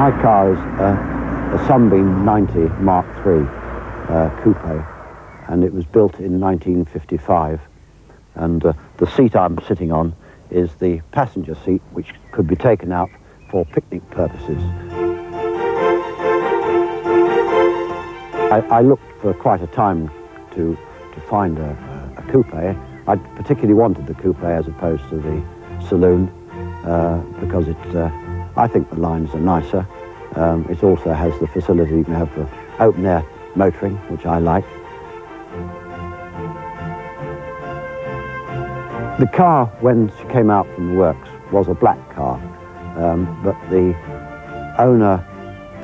My car is uh, a Sunbeam 90 Mark III uh, coupe, and it was built in 1955. And uh, the seat I'm sitting on is the passenger seat, which could be taken out for picnic purposes. I, I looked for quite a time to, to find a, a, coupe. I particularly wanted the coupe as opposed to the saloon uh, because it, uh, I think the lines are nicer. Um, it also has the facility can have for open air motoring, which I like. The car, when she came out from the works, was a black car, um, but the owner,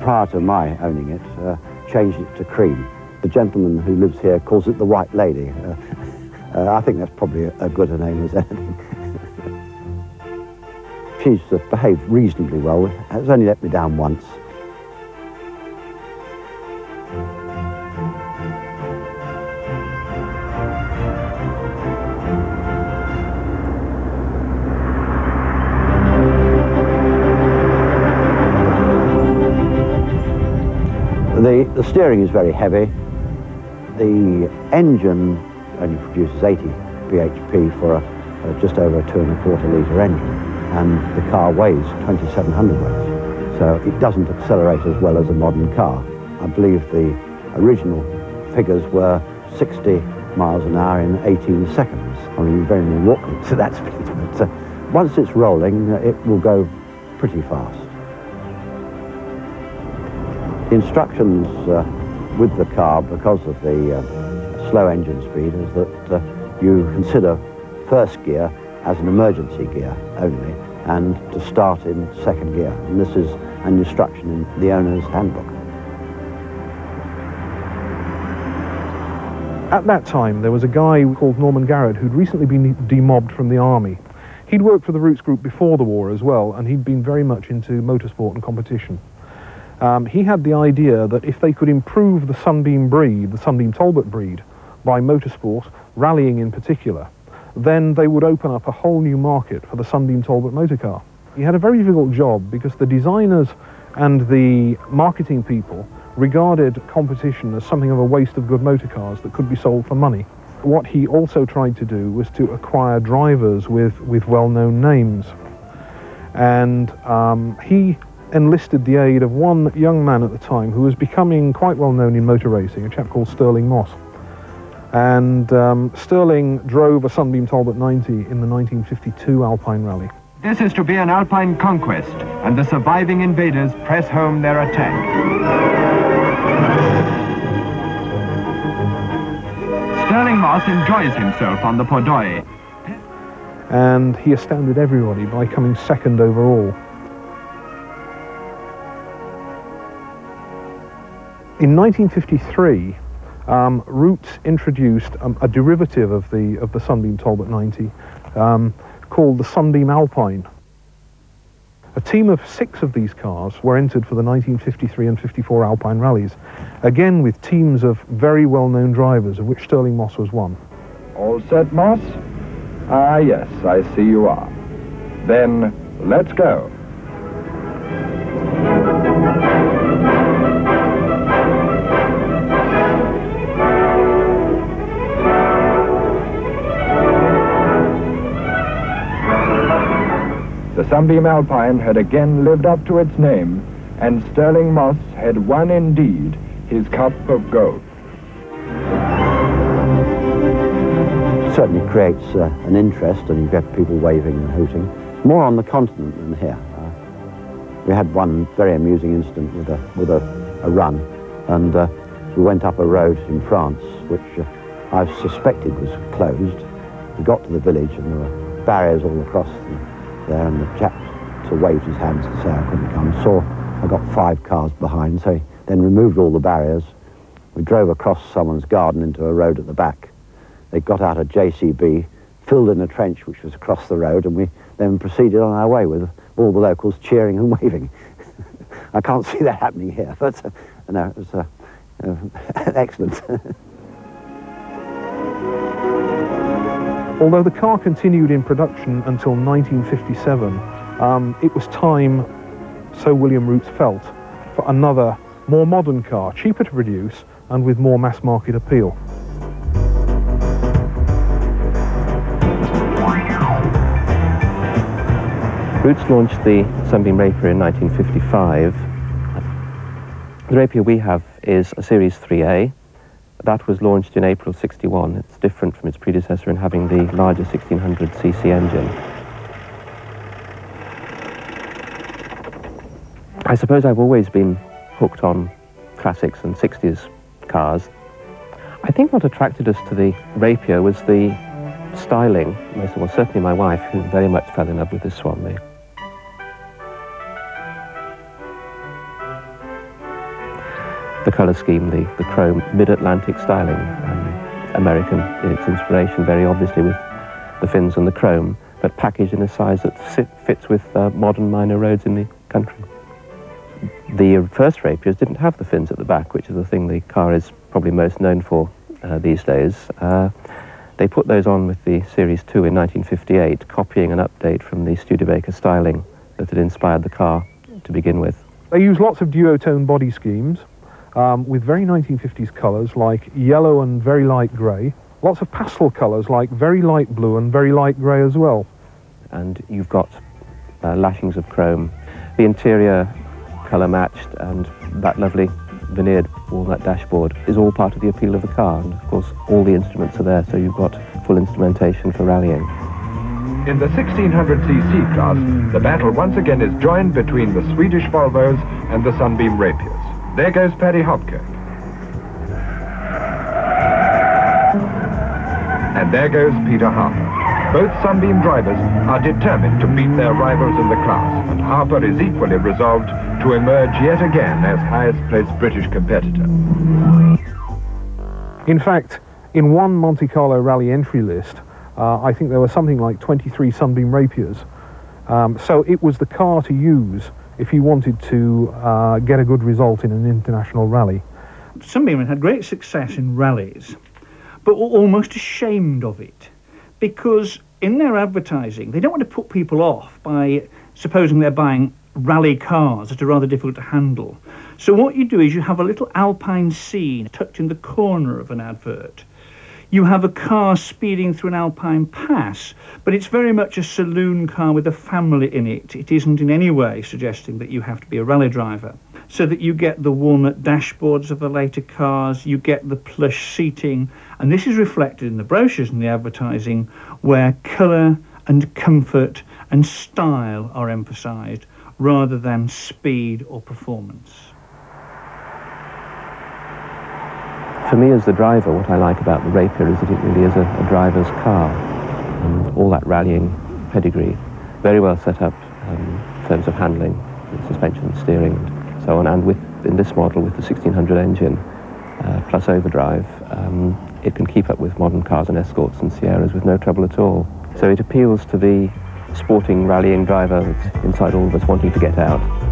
prior to my owning it, uh, changed it to cream. The gentleman who lives here calls it the White Lady. Uh, uh, I think that's probably a, a good a name as anything. She's uh, behaved reasonably well. Has only let me down once. The, the steering is very heavy. The engine only produces 80 bhp for a, just over a two and a quarter litre engine, and the car weighs 2,700 weights. So it doesn't accelerate as well as a modern car. I believe the original figures were 60 miles an hour in 18 seconds. I mean, you very nearly walk to that speed, but uh, once it's rolling, uh, it will go pretty fast. The instructions uh, with the car, because of the uh, slow engine speed, is that uh, you consider first gear as an emergency gear only, and to start in second gear. And this is an instruction in the owner's handbook. At that time, there was a guy called Norman Garrad who'd recently been demobbed from the army. He'd worked for the Rootes Group before the war as well, and he'd been very much into motorsport and competition um, he had the idea that if they could improve the Sunbeam breed, the Sunbeam Talbot breed, by motorsport, rallying in particular, then they would open up a whole new market for the Sunbeam Talbot motorcar. He had a very difficult job because the designers and the marketing people regarded competition as something of a waste of good motorcars that could be sold for money. What he also tried to do was to acquire drivers with, with well-known names. And um, he enlisted the aid of one young man at the time who was becoming quite well known in motor racing, a chap called Stirling Moss. And um, Stirling drove a Sunbeam Talbot 90 in the 1952 Alpine Rally. This is to be an Alpine conquest, and the surviving invaders press home their attack. Stirling Moss enjoys himself on the Pordoi. And he astounded everybody by coming second overall. In 1953, um, Rootes introduced um, a derivative of the of the Sunbeam Talbot 90 um, called the Sunbeam Alpine. A team of six of these cars were entered for the 1953 and 54 Alpine rallies, again with teams of very well-known drivers, of which Stirling Moss was one. All set, Moss? Ah, yes, I see you are. Then, let's go. The Sunbeam Alpine had again lived up to its name, and Stirling Moss had won indeed his cup of gold. certainly creates uh, an interest and you get people waving and hooting. More on the continent than here. Uh, we had one very amusing incident with a, with a, a run and uh, we went up a road in France which uh, I suspected was closed. We got to the village and there were barriers all across there and the chap of waved his hands to say I couldn't come. Saw I got five cars behind, so he then removed all the barriers. We drove across someone's garden into a road at the back. They got out a JCB, filled in a trench which was across the road, and we then proceeded on our way with all the locals cheering and waving. I can't see that happening here, but uh, no, it was uh, uh, excellent. Although the car continued in production until 1957, um, it was time so William Rootes felt, for another, more modern car, cheaper to produce and with more mass market appeal. Rootes launched the Sunbeam Rapier in 1955. The Rapier we have is a Series 3A. That was launched in April 61. It's different from its predecessor in having the larger 1600cc engine. I suppose I've always been hooked on classics and 60s cars. I think what attracted us to the Rapier was the styling, most of all, certainly my wife, who very much fell in love with this Swanley. The colour scheme, the, the chrome mid-Atlantic styling, um, American in its inspiration, very obviously with the fins and the chrome, but packaged in a size that sit, fits with uh, modern minor roads in the country. The first Rapiers didn't have the fins at the back, which is the thing the car is probably most known for uh, these days. Uh, they put those on with the Series 2 in 1958, copying an update from the Studebaker styling that had inspired the car to begin with. They use lots of duotone body schemes, um, with very 1950s colours like yellow and very light grey. Lots of pastel colours like very light blue and very light grey as well. And you've got uh, lashings of chrome. The interior colour matched and that lovely veneered walnut dashboard is all part of the appeal of the car. And of course, all the instruments are there, so you've got full instrumentation for rallying. In the 1600cc class, the battle once again is joined between the Swedish Volvos and the Sunbeam Rapiers. There goes Paddy Hopkirk. And there goes Peter Harper. Both Sunbeam drivers are determined to beat their rivals in the class, and Harper is equally resolved to emerge yet again as highest placed British competitor. In fact, in one Monte Carlo rally entry list, uh, I think there were something like 23 Sunbeam Rapiers. Um, so it was the car to use if you wanted to uh, get a good result in an international rally. Some Sunbeam had great success in rallies, but were almost ashamed of it because in their advertising, they don't want to put people off by supposing they're buying rally cars that are rather difficult to handle. So what you do is you have a little alpine scene tucked in the corner of an advert you have a car speeding through an alpine pass, but it's very much a saloon car with a family in it. It isn't in any way suggesting that you have to be a rally driver. So that you get the walnut dashboards of the later cars, you get the plush seating, and this is reflected in the brochures and the advertising where colour and comfort and style are emphasised rather than speed or performance. For me as the driver, what I like about the Rapier is that it really is a, a driver's car. And all that rallying pedigree, very well set up um, in terms of handling, suspension, steering, and so on. And with in this model, with the 1600 engine, uh, plus overdrive, um, it can keep up with modern cars and Escorts and Sierras with no trouble at all. So it appeals to the sporting rallying driver that's inside all of us wanting to get out.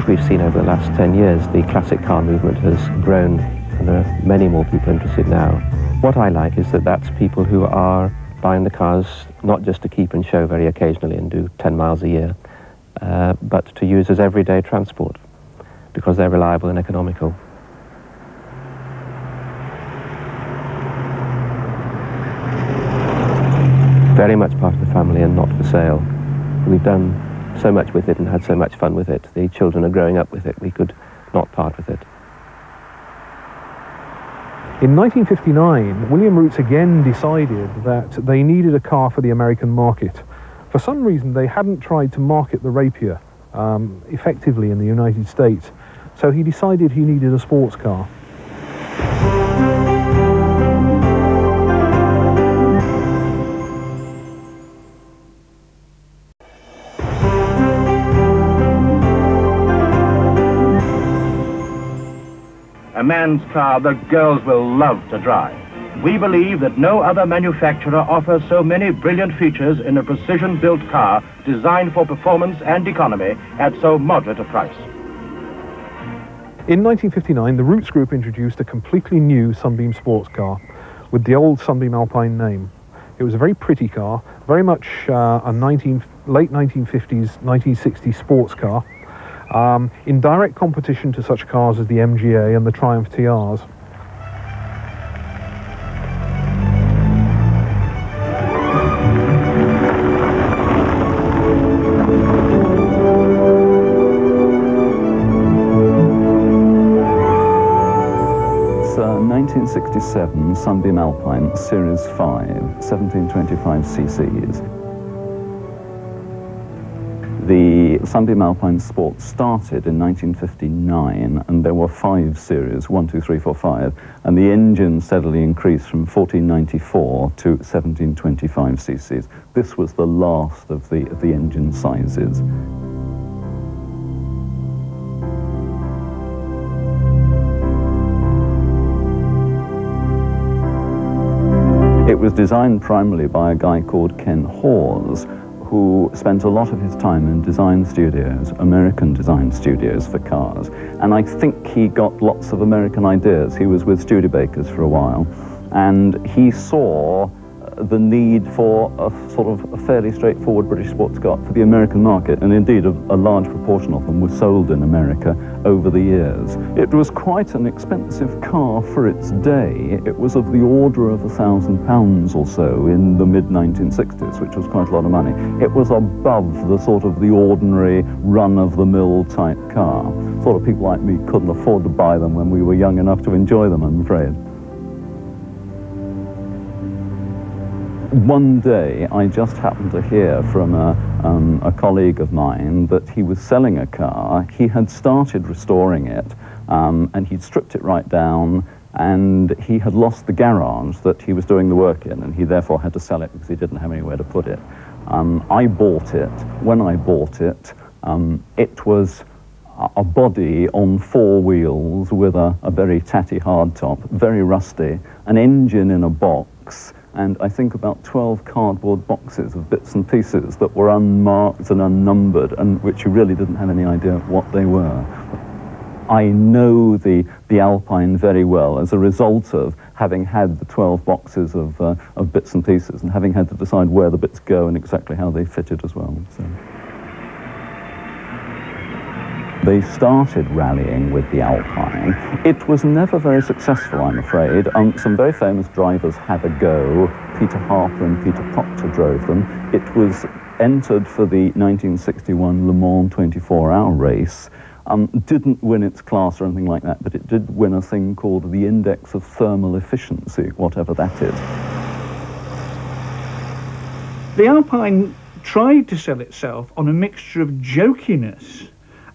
Think we've seen over the last 10 years the classic car movement has grown and there are many more people interested now. What I like is that that's people who are buying the cars not just to keep and show very occasionally and do 10 miles a year, uh, but to use as everyday transport because they're reliable and economical. Very much part of the family and not for sale. We've done so much with it and had so much fun with it. The children are growing up with it. We could not part with it. In 1959, William Rootes again decided that they needed a car for the American market. For some reason, they hadn't tried to market the Rapier um, effectively in the United States, so he decided he needed a sports car. Man's car that girls will love to drive. We believe that no other manufacturer offers so many brilliant features in a precision-built car designed for performance and economy at so moderate a price. In 1959, the Rootes Group introduced a completely new Sunbeam sports car with the old Sunbeam Alpine name. It was a very pretty car, very much uh, a 19, late 1950s, 1960s sports car, um, in direct competition to such cars as the MGA and the Triumph TRs. uh, 1967 Sunbeam Alpine Series 5, 1725 cc's. The Sunbeam Alpine Sport started in 1959 and there were five series, one, two, three, four, five, and the engine steadily increased from 1494 to 1725 cc's. This was the last of the, of the engine sizes. It was designed primarily by a guy called Ken Howes, who spent a lot of his time in design studios, American design studios for cars. And I think he got lots of American ideas. He was with Studebakers for a while. And he saw the need for a sort of a fairly straightforward British sports car for the American market, and indeed a, a, large proportion of them were sold in America over the years. It was quite an expensive car for its day. It was of the order of a thousand pounds or so in the mid-1960s, which was quite a lot of money. It was above the sort of the ordinary run-of-the-mill type car. Sort of people like me couldn't afford to buy them when we were young enough to enjoy them, I'm afraid. One day I just happened to hear from a, um, a, colleague of mine that he was selling a car. He had started restoring it um, and he'd stripped it right down and he had lost the garage that he was doing the work in and he therefore had to sell it because he didn't have anywhere to put it. Um, I bought it. When I bought it, um, it was a body on four wheels with a, a very tatty hardtop, very rusty, an engine in a box, and I think about 12 cardboard boxes of bits and pieces that were unmarked and unnumbered and which you really didn't have any idea what they were. I know the, the Alpine very well as a result of having had the 12 boxes of, uh, of bits and pieces and having had to decide where the bits go and exactly how they fitted as well. So. They started rallying with the Alpine. It was never very successful, I'm afraid. Um, some very famous drivers had a go. Peter Harper and Peter Procter drove them. It was entered for the 1961 Le Mans 24-hour race. Um, didn't win its class or anything like that, but it did win a thing called the Index of Thermal Efficiency, whatever that is. The Alpine tried to sell itself on a mixture of jokiness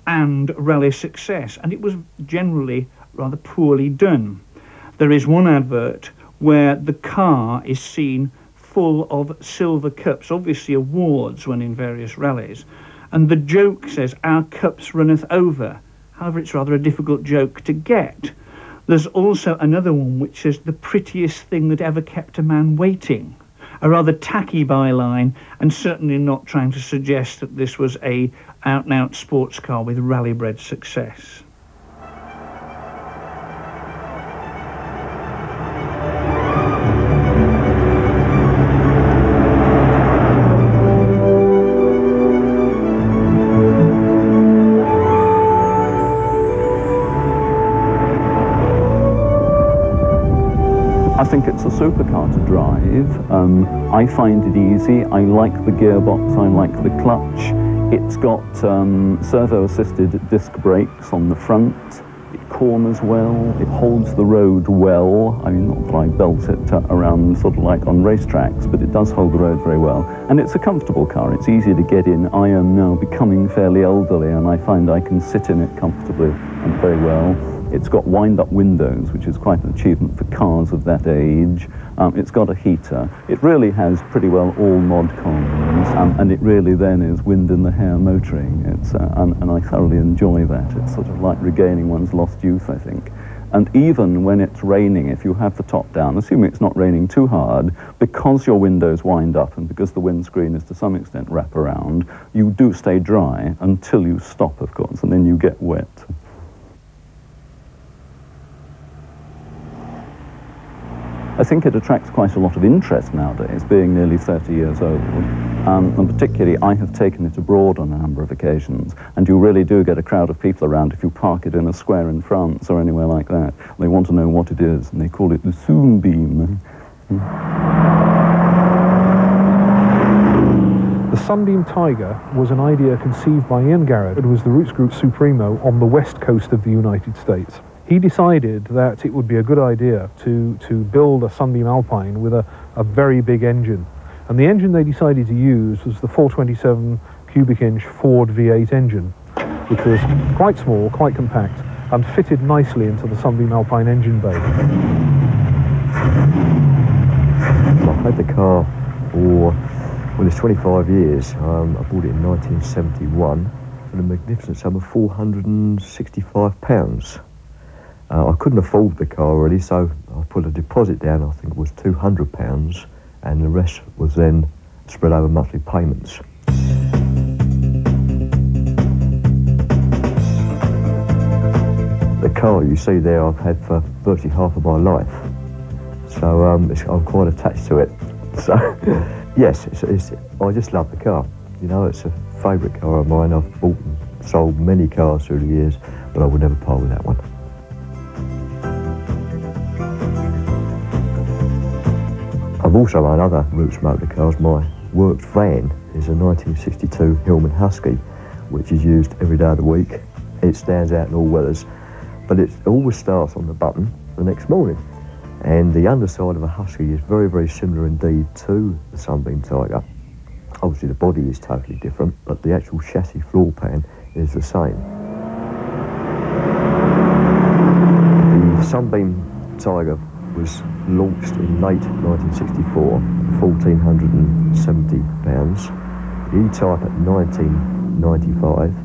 and rally success, and it was generally rather poorly done. There is one advert where the car is seen full of silver cups, obviously awards won in various rallies, and the joke says, Our cups runneth over. However, it's rather a difficult joke to get. There's also another one which says, The prettiest thing that ever kept a man waiting a rather tacky byline, and certainly not trying to suggest that this was a out-and-out sports car with rally-bred success. I think it's a supercar to drive. Um, I find it easy. I like the gearbox. I like the clutch. It's got um, servo-assisted disc brakes on the front. It corners well. It holds the road well. I mean, not that I belt it around sort of like on racetracks, but it does hold the road very well. And it's a comfortable car. It's easy to get in. I am now becoming fairly elderly, and I find I can sit in it comfortably and very well. It's got wind-up windows, which is quite an achievement for cars of that age. Um, it's got a heater. It really has pretty well all mod cons, um, and it really then is wind in the hair motoring. It's, uh, and, and, I thoroughly enjoy that. It's sort of like regaining one's lost youth, I think. And even when it's raining, if you have the top down, assuming it's not raining too hard, because your windows wind up and because the windscreen is to some extent wrap around, you do stay dry until you stop, of course, and then you get wet. I think it attracts quite a lot of interest nowadays, being nearly 30 years old. Um, and particularly, I have taken it abroad on a number of occasions, and you really do get a crowd of people around if you park it in a square in France or anywhere like that. They want to know what it is, and they call it the Sunbeam. The Sunbeam Tiger was an idea conceived by Ian Garrad, who was the Rootes Group Supremo on the west coast of the United States he decided that it would be a good idea to, to build a Sunbeam Alpine with a, a very big engine. And the engine they decided to use was the 427 cubic inch Ford V8 engine, which was quite small, quite compact, and fitted nicely into the Sunbeam Alpine engine bay. I've had the car for, well, it's 25 years. Um, I bought it in 1971 for the magnificent sum of £465. Uh, I couldn't afford the car really, so I put a deposit down, I think it was £200, and the rest was then spread over monthly payments. The car you see there I've had for virtually half of my life, so um, I'm quite attached to it. So, yes, it's, it's, I just love the car. You know, it's a favourite car of mine. I've bought and sold many cars through the years, but I would never part with that one. I've also owned other Rootes motor cars. My works van is a 1962 Hillman Husky, which is used every day of the week. It stands out in all weathers, but it always starts on the button the next morning. And the underside of a Husky is very, very similar indeed to the Sunbeam Tiger. Obviously the body is totally different, but the actual chassis floor pan is the same. The Sunbeam Tiger was launched in late 1964, £1,470. E-Type at 1995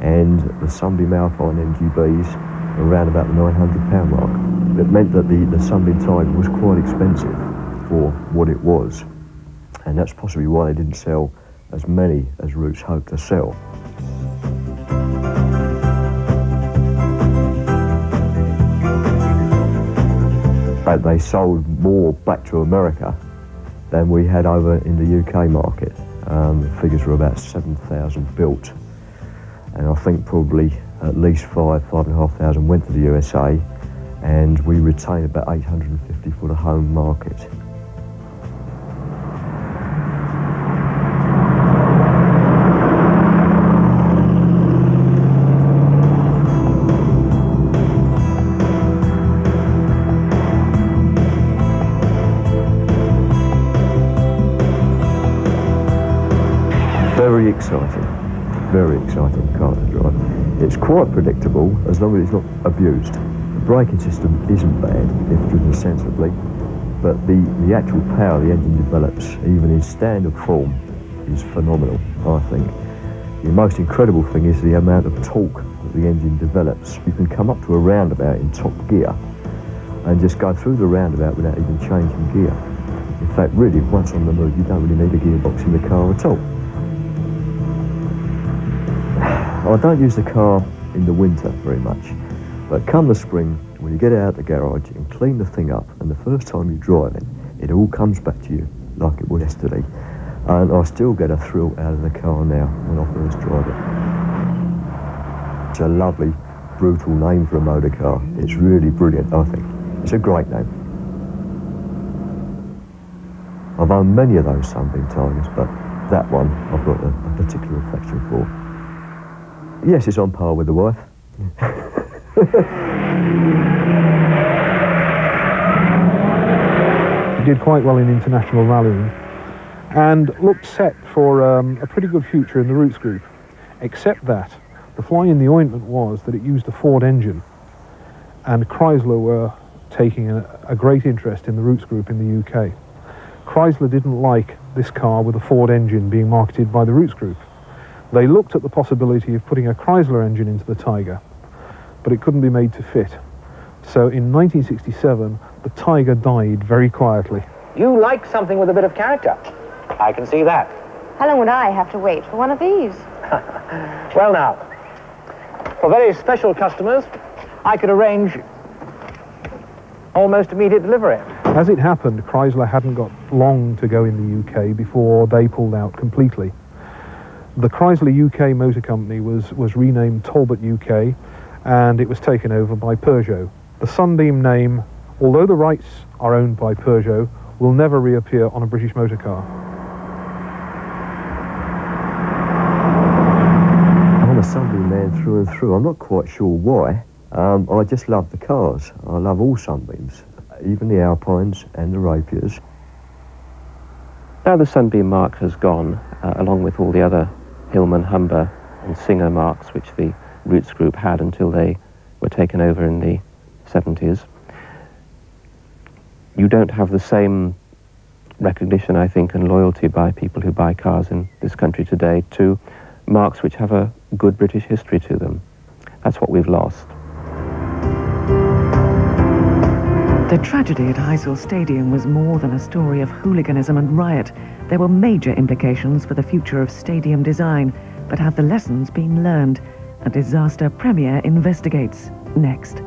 and the Sunbeam Alpine MGBs around about the £900 mark. It meant that the, the Sunbeam Tiger was quite expensive for what it was and that's possibly why they didn't sell as many as Rootes hoped to sell. Fact, they sold more back to America than we had over in the UK market. Um, the figures were about 7,000 built, and I think probably at least five, five and a half thousand went to the USA, and we retained about 850 for the home market. Very exciting, very exciting car to drive. It's quite predictable as long as it's not abused. The braking system isn't bad if driven sensibly, but the, the actual power the engine develops, even in standard form, is phenomenal, I think. The most incredible thing is the amount of torque that the engine develops. You can come up to a roundabout in top gear and just go through the roundabout without even changing gear. In fact, really, once on the move, you don't really need a gearbox in the car at all. I don't use the car in the winter very much, but come the spring, when you get it out of the garage and clean the thing up, and the first time you drive it, it all comes back to you like it was yesterday. And I still get a thrill out of the car now when I first drive it. It's a lovely, brutal name for a motor car. It's really brilliant, I think. It's a great name. I've owned many of those Sunbeam Tigers, but that one I've got a, a particular affection for. Yes, it's on par with the wife. he did quite well in international rallying and looked set for um, a pretty good future in the Rootes group, except that the fly in the ointment was that it used a Ford engine, and Chrysler were taking a, a great interest in the Rootes group in the UK. Chrysler didn't like this car with a Ford engine being marketed by the Rootes group. They looked at the possibility of putting a Chrysler engine into the Tiger, but it couldn't be made to fit. So in 1967, the Tiger died very quietly. You like something with a bit of character. I can see that. How long would I have to wait for one of these? Well now, for very special customers, I could arrange almost immediate delivery. As it happened, Chrysler hadn't got long to go in the UK before they pulled out completely. The Chrysler UK Motor Company was, was renamed Talbot UK and it was taken over by Peugeot. The Sunbeam name, although the rights are owned by Peugeot, will never reappear on a British motor car. I'm a Sunbeam man through and through. I'm not quite sure why. Um, I just love the cars. I love all Sunbeams, even the Alpines and the Rapiers. Now the Sunbeam marque has gone, uh, along with all the other Hillman, Humber and Singer marques which the Rootes Group had until they were taken over in the 70s. You don't have the same recognition, I think, and loyalty by people who buy cars in this country today to marques which have a good British history to them. That's what we've lost. The tragedy at Heysel Stadium was more than a story of hooliganism and riot. There were major implications for the future of stadium design, but have the lessons been learned? A disaster premiere investigates next.